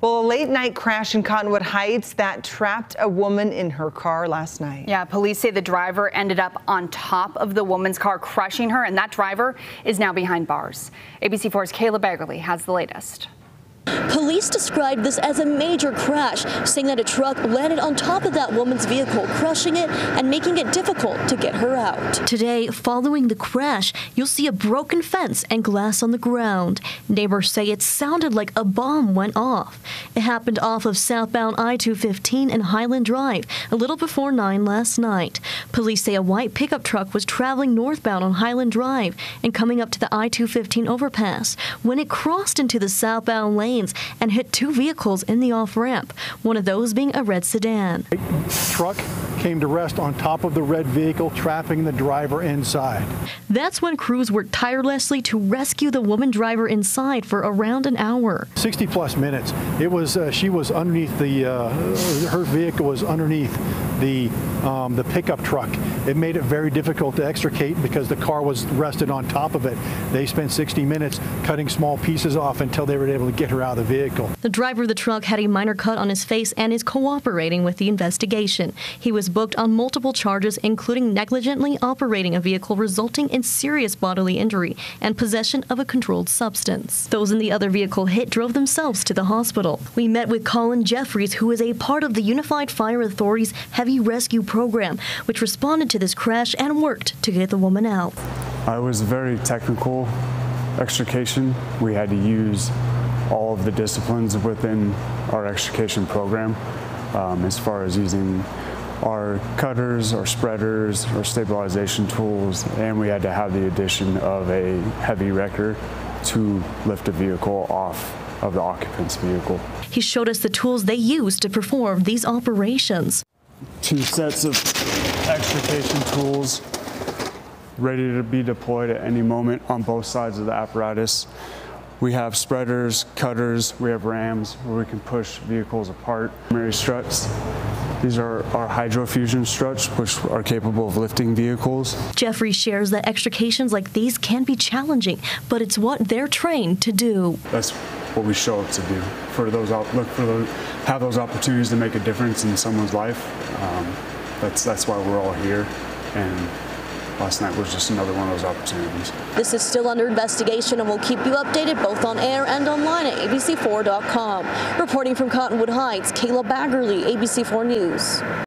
Well, a late night crash in Cottonwood Heights that trapped a woman in her car last night. Yeah, police say the driver ended up on top of the woman's car, crushing her, and that driver is now behind bars. ABC4's Kayla Baggerly has the latest. Police described this as a major crash, saying that a truck landed on top of that woman's vehicle, crushing it and making it difficult to get her out. Today, following the crash, you'll see a broken fence and glass on the ground. Neighbors say it sounded like a bomb went off. It happened off of southbound I-215 and Highland Drive a little before 9 last night. Police say a white pickup truck was traveling northbound on Highland Drive and coming up to the I-215 overpass when it crossed into the southbound lane lanes and hit two vehicles in the off ramp, one of those being a red sedan. Truck came to rest on top of the red vehicle, trapping the driver inside. That's when crews worked tirelessly to rescue the woman driver inside for around an hour. 60 plus minutes. It was uh, she was underneath the uh, her vehicle was underneath the um, the pickup truck. It made it very difficult to extricate because the car was rested on top of it. They spent 60 minutes cutting small pieces off until they were able to get her out of the vehicle. The driver of the truck had a minor cut on his face and is cooperating with the investigation. He was booked on multiple charges, including negligently operating a vehicle resulting in serious bodily injury and possession of a controlled substance. Those in the other vehicle hit drove themselves to the hospital. We met with Colin Jeffries, who is a part of the Unified Fire Authority's Heavy Rescue Program, which responded to this crash and worked to get the woman out. Uh, it was very technical extrication. We had to use all of the disciplines within our extrication program um, as far as using our cutters, our spreaders, our stabilization tools, and we had to have the addition of a heavy wrecker to lift a vehicle off of the occupant's vehicle. He showed us the tools they use to perform these operations. Two sets of extrication tools ready to be deployed at any moment on both sides of the apparatus. We have spreaders, cutters, we have rams where we can push vehicles apart. Primary struts. These are our Hydra-Fusion struts, which are capable of lifting vehicles. Jeffrey shares that extrications like these can be challenging, but it's what they're trained to do. That's what we show up to do. For those, out look for those, have those opportunities to make a difference in someone's life. Um, that's that's why we're all here, and last night was just another one of those opportunities. This is still under investigation and we'll keep you updated both on air and online at abc4.com. Reporting from Cottonwood Heights, Kayla Baggerly, ABC4 News.